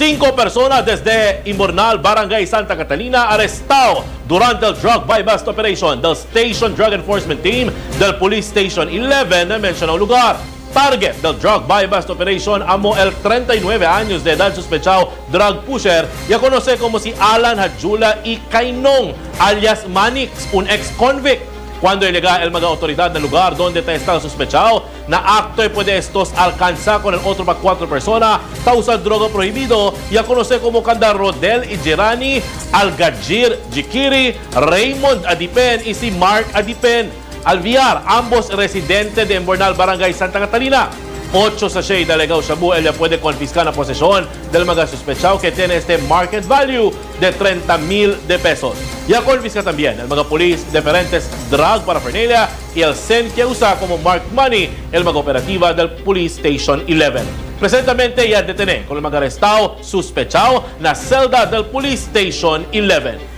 Cinco personas desde Imbornal, Barangay Santa Catalina, arrestado durante el drug buy bust operation del Station Drug Enforcement Team del Police Station 11 na mencionado lugar. Target del drug buy bust operation amo el 39 años de edad sospechado drug pusher y a conocer como si Alan Hadjula y Kainong alias Manix, un ex-convict cuando llega el autoridad del lugar donde está sospechado na acto y puede estos alcanzar con el otro para cuatro personas, causa droga prohibido y a conocer como Kanda Rodel Ijirani, Algajir Jikiri, Raymond Adipen y si Mark Adipen. Alviar, ambos residentes de Emburnal, Barangay Santa Catalina. 8 sachet de legal shabu, ella puede confiscar la posesión del mga sospechado que tiene este market value de 30 mil de pesos. Ya confisca también el mga police diferentes drug paraphernalia y el CEN que usa como mark money el mga operativa del Police Station 11. Presentemente ya detiene con el mga arrestado sospechado na celda del Police Station 11.